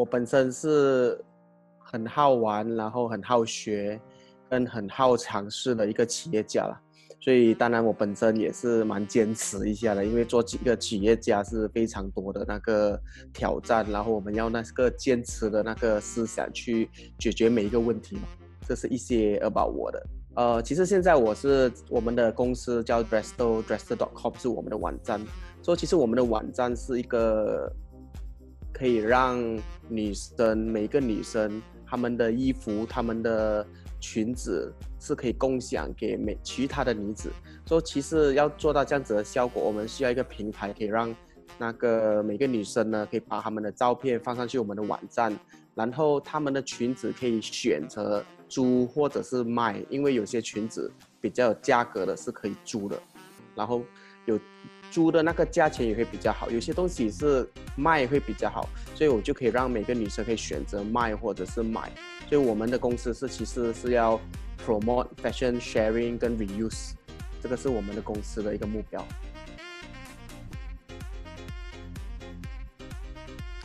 我本身是很好玩，然后很好学，跟很好尝试的一个企业家了。所以当然我本身也是蛮坚持一下的，因为做几个企业家是非常多的那个挑战，然后我们要那个坚持的那个思想去解决每一个问题嘛。这是一些 about 我的。呃，其实现在我是我们的公司叫 Dresto Dresto.com 是我们的网站。说其实我们的网站是一个可以让女生每个女生她们的衣服、她们的裙子是可以共享给每其他的女子。说其实要做到这样子的效果，我们需要一个平台，可以让那个每个女生呢，可以把她们的照片放上去我们的网站，然后她们的裙子可以选择。租或者是卖，因为有些裙子比较有价格的，是可以租的，然后有租的那个价钱也会比较好。有些东西是卖会比较好，所以我就可以让每个女生可以选择卖或者是买。所以我们的公司是其实是要 promote fashion sharing 跟 reuse，这个是我们的公司的一个目标。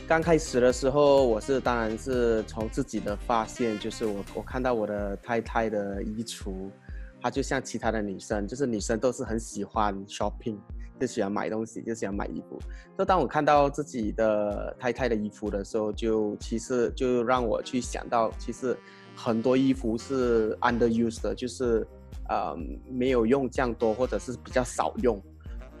刚开始的时候，我是当然是从自己的发现，就是我我看到我的太太的衣橱，她就像其他的女生，就是女生都是很喜欢 shopping，就喜欢买东西，就喜欢买衣服。就当我看到自己的太太的衣服的时候，就其实就让我去想到，其实很多衣服是 underused 的，就是呃没有用这样多，或者是比较少用。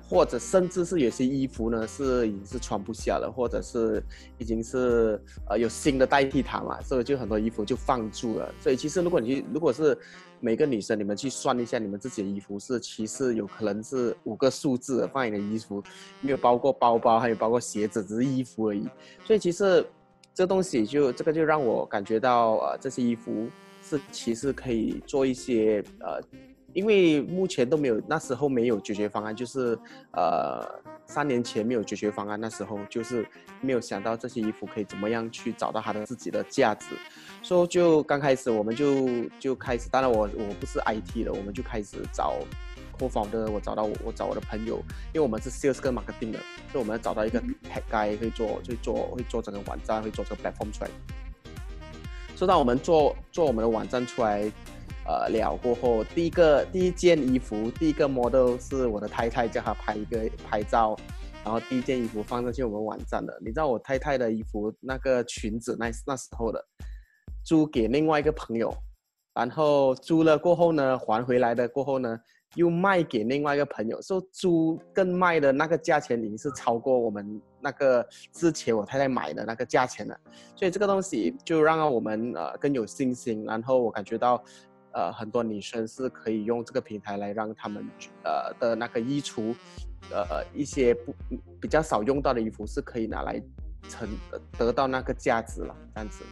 或者甚至是有些衣服呢，是已经是穿不下了，或者是已经是呃有新的代替它嘛，所以就很多衣服就放住了。所以其实如果你如果是每个女生，你们去算一下，你们自己的衣服是其实有可能是五个数字放你的衣服，没有包括包包，还有包括鞋子，只是衣服而已。所以其实这东西就这个就让我感觉到呃这些衣服是其实可以做一些呃。因为目前都没有，那时候没有解决方案，就是呃三年前没有解决方案，那时候就是没有想到这些衣服可以怎么样去找到它的自己的价值，所以就刚开始我们就就开始，当然我我不是 IT 的，我们就开始找 co founder，我找到我我找我的朋友，因为我们是 sales 跟 marketing 的，所以我们要找到一个 tech guy 会做会做会做整个网站，会做这个 platform 出来，所以当我们做做我们的网站出来。呃，了过后，第一个第一件衣服，第一个 model 是我的太太叫她拍一个拍照，然后第一件衣服放上去我们网站的。你知道我太太的衣服那个裙子那那时候的，租给另外一个朋友，然后租了过后呢，还回来的过后呢，又卖给另外一个朋友，说租跟卖的那个价钱已经是超过我们那个之前我太太买的那个价钱了，所以这个东西就让我们呃更有信心，然后我感觉到。呃，很多女生是可以用这个平台来让他们呃的那个衣橱，呃一些不比较少用到的衣服是可以拿来成得到那个价值了，这样子。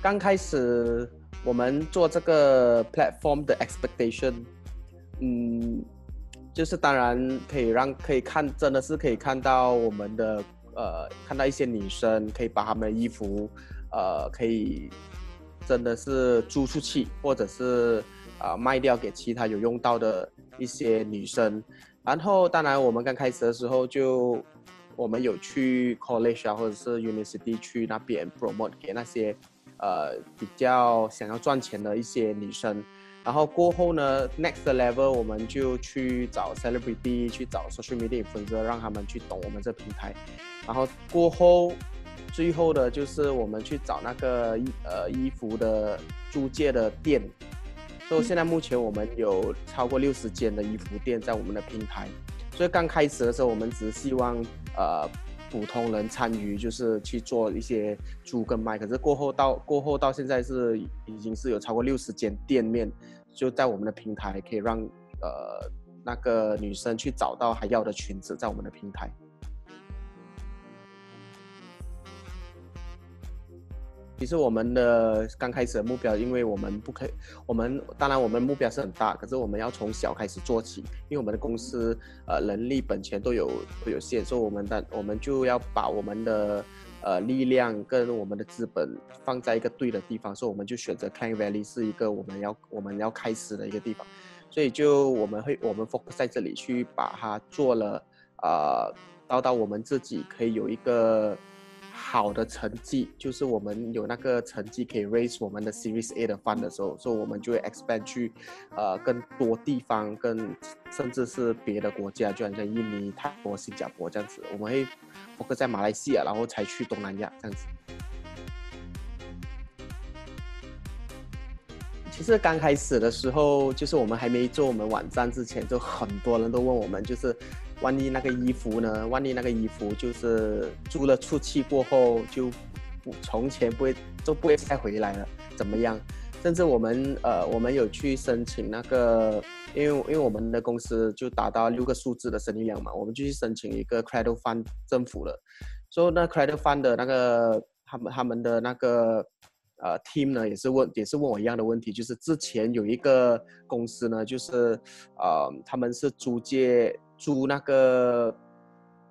刚开始我们做这个 platform 的 expectation，嗯，就是当然可以让可以看，真的是可以看到我们的。呃，看到一些女生可以把她们的衣服，呃，可以真的是租出去，或者是啊卖掉给其他有用到的一些女生。然后，当然我们刚开始的时候就，我们有去 college 啊，或者是 university 去那边 promote 给那些呃比较想要赚钱的一些女生。然后过后呢，next level 我们就去找 celebrity，去找 social media influencer，让他们去懂我们这平台。然后过后，最后的就是我们去找那个衣呃衣服的租借的店。所以现在目前我们有超过六十间的衣服店在我们的平台。所以刚开始的时候，我们只是希望呃普通人参与，就是去做一些租跟卖。可是过后到过后到现在是已经是有超过六十间店面。就在我们的平台，可以让呃那个女生去找到她要的裙子，在我们的平台。其实我们的刚开始的目标，因为我们不可以，我们当然我们目标是很大，可是我们要从小开始做起，因为我们的公司呃人力本钱都有都有限，所以我们的我们就要把我们的。呃，力量跟我们的资本放在一个对的地方，所以我们就选择 Kang Valley 是一个我们要我们要开始的一个地方，所以就我们会我们 focus 在这里去把它做了呃，到到我们自己可以有一个好的成绩，就是我们有那个成绩可以 raise 我们的 Series A 的 fund 的时候，所以我们就会 expand 去呃更多地方，更甚至是别的国家，就好像印尼、泰国、新加坡这样子，我们会包括在马来西亚，然后才去东南亚这样子。其实刚开始的时候，就是我们还没做我们网站之前，就很多人都问我们，就是万一那个衣服呢？万一那个衣服就是租了出去过后就不从前不会就不会再回来了，怎么样？甚至我们呃，我们有去申请那个，因为因为我们的公司就达到六个数字的生意量嘛，我们就去申请一个 Credit Fund 政府了，所以那 Credit Fund 的那个他们他们的那个。呃，team 呢也是问，也是问我一样的问题，就是之前有一个公司呢，就是呃，他们是租借租那个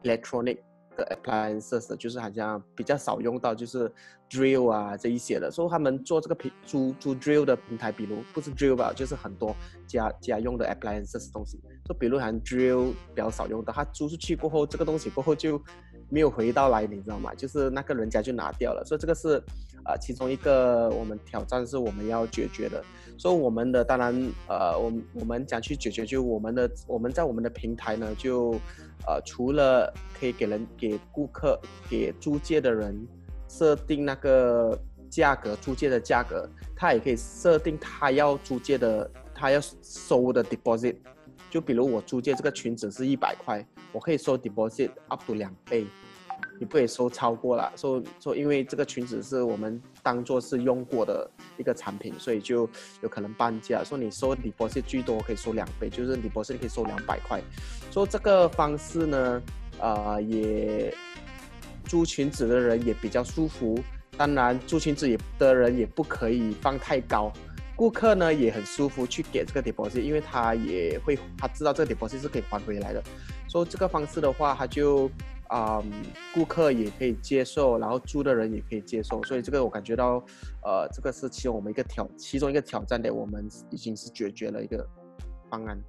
electronic 的 appliances，就是好像比较少用到，就是 drill 啊这一些的，所以他们做这个平租租 drill 的平台，比如不是 drill 吧，就是很多家家用的 appliances 东西，就比如好像 drill 比较少用的，他租出去过后，这个东西过后就。没有回到来，你知道吗？就是那个人家就拿掉了，所以这个是，呃，其中一个我们挑战是我们要解决的。所以我们的当然，呃，我我们讲去解决，就我们的我们在我们的平台呢，就，呃，除了可以给人给顾客给租借的人设定那个价格租借的价格，他也可以设定他要租借的他要收的 deposit。就比如我租借这个裙子是一百块，我可以收 deposit up to 两倍，你不可以收超过了。说说，因为这个裙子是我们当做是用过的一个产品，所以就有可能半价。说你收 deposit 最多可以收两倍，就是 deposit 可以收两百块。说这个方式呢，呃，也租裙子的人也比较舒服。当然，租裙子也的人也不可以放太高。顾客呢也很舒服去给这个 deposit，因为他也会他知道这个 deposit 是可以还回来的，所以这个方式的话，他就啊顾客也可以接受，然后租的人也可以接受，所以这个我感觉到，呃，这个是其中我们一个挑其中一个挑战点，我们已经是解决了一个方案。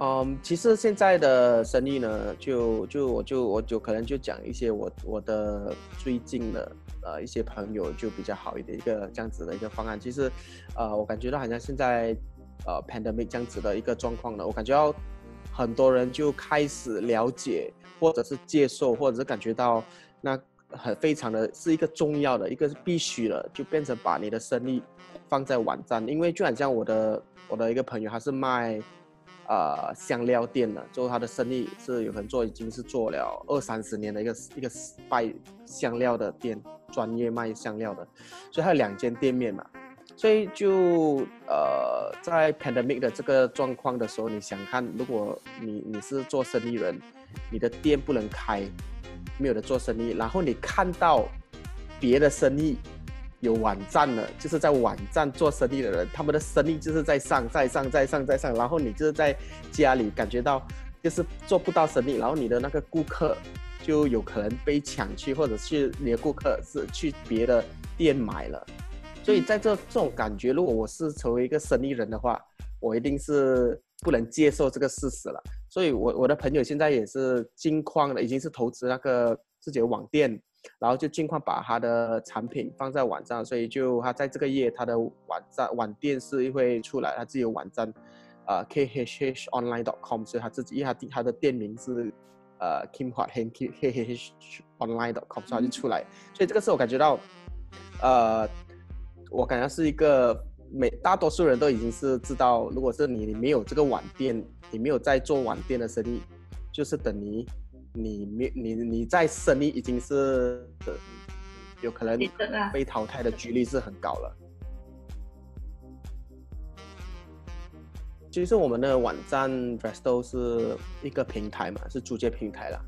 嗯，其实现在的生意呢，就就我就我就可能就讲一些我我的最近的呃一些朋友就比较好一点一个这样子的一个方案。其实，呃，我感觉到好像现在呃 pandemic 这样子的一个状况呢，我感觉到很多人就开始了解或者是接受或者是感觉到那很非常的是一个重要的一个是必须的，就变成把你的生意放在网站，因为就好像我的我的一个朋友他是卖。呃，香料店的，就他的生意是有可能做，已经是做了二三十年的一个一个卖香料的店，专业卖香料的，所以他有两间店面嘛，所以就呃，在 pandemic 的这个状况的时候，你想看，如果你你是做生意人，你的店不能开，没有的做生意，然后你看到别的生意。有网站的，就是在网站做生意的人，他们的生意就是在上、在上、在上、在上，然后你就是在家里感觉到就是做不到生意，然后你的那个顾客就有可能被抢去，或者是你的顾客是去别的店买了，所以在这这种感觉，如果我是成为一个生意人的话，我一定是不能接受这个事实了。所以我我的朋友现在也是金矿的，已经是投资那个自己的网店。然后就尽快把他的产品放在网站，所以就他在这个月他的网站网店是会出来，他自己有网站，呃，khhonline.com，所以他自己因为他他的店名是呃 Kim Hot Hen khhonline.com，所以他就出来，所以这个是我感觉到，呃，我感觉是一个每大多数人都已经是知道，如果是你你没有这个网店，你没有在做网店的生意，就是等于。你没你你在生意已经是有可能被淘汰的几率是很高了。其实我们的网站 Resto 是一个平台嘛，是租借平台啦，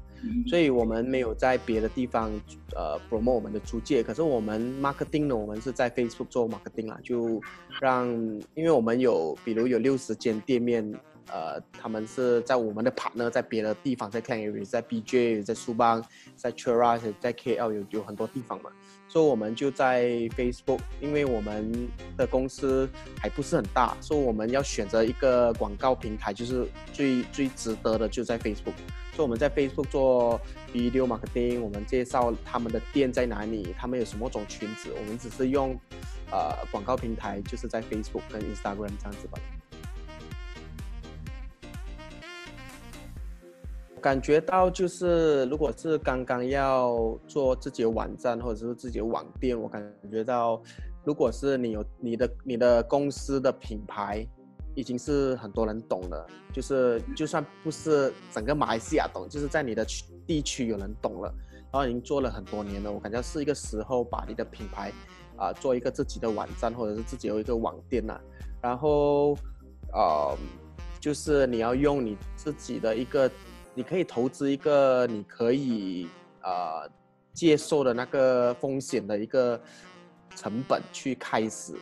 所以我们没有在别的地方呃 promote 我们的租借。可是我们 marketing 呢，我们是在 Facebook 做 marketing 啦，就让因为我们有比如有六十间店面呃，他们是在我们的 partner 在别的地方，在 Klang，在 BJ，在苏邦，在 Chera，在 KL 有有很多地方嘛。所以我们就在 Facebook，因为我们的公司还不是很大，所以我们要选择一个广告平台，就是最最值得的就在 Facebook。所以我们在 Facebook 做 video marketing，我们介绍他们的店在哪里，他们有什么种裙子，我们只是用呃广告平台，就是在 Facebook 跟 Instagram 这样子吧。感觉到就是，如果是刚刚要做自己的网站或者是自己的网店，我感觉到，如果是你有你的你的公司的品牌，已经是很多人懂了，就是就算不是整个马来西亚懂，就是在你的区地区有人懂了，然后已经做了很多年了，我感觉是一个时候把你的品牌啊做一个自己的网站或者是自己有一个网店呐，然后呃，就是你要用你自己的一个。你可以投资一个你可以呃接受的那个风险的一个成本去开始，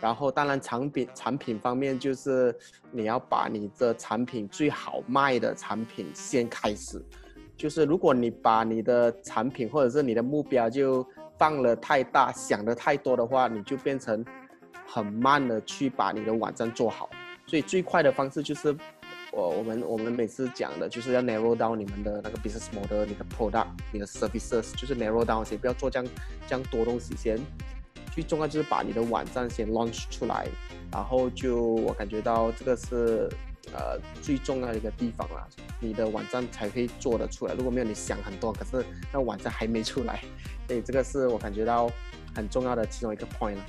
然后当然产品产品方面就是你要把你的产品最好卖的产品先开始，就是如果你把你的产品或者是你的目标就放了太大，想的太多的话，你就变成很慢的去把你的网站做好，所以最快的方式就是。我我们我们每次讲的就是要 narrow down 你们的那个 business model，你的 product，你的 services，就是 narrow down 先，不要做这样这样多东西先。最重要就是把你的网站先 launch 出来，然后就我感觉到这个是呃最重要的一个地方啦，你的网站才可以做得出来。如果没有你想很多，可是那网站还没出来，所以这个是我感觉到很重要的其中一个 point 了。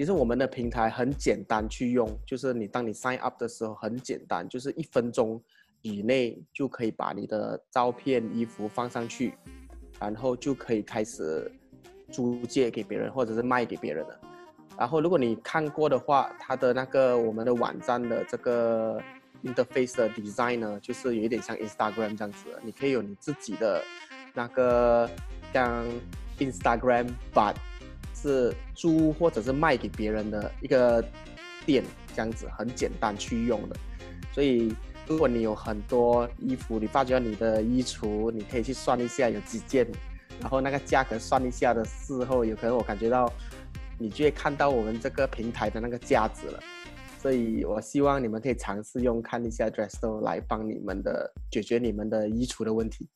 其实我们的平台很简单去用，就是你当你 sign up 的时候很简单，就是一分钟以内就可以把你的照片、衣服放上去，然后就可以开始租借给别人或者是卖给别人了。然后如果你看过的话，它的那个我们的网站的这个 interface 的 design 呢，就是有一点像 Instagram 这样子，你可以有你自己的那个像 Instagram but 是租或者是卖给别人的一个店，这样子很简单去用的。所以如果你有很多衣服，你发觉你的衣橱，你可以去算一下有几件，然后那个价格算一下的时候，有可能我感觉到你就会看到我们这个平台的那个价值了。所以我希望你们可以尝试用看一下 Dresso 来帮你们的解决你们的衣橱的问题。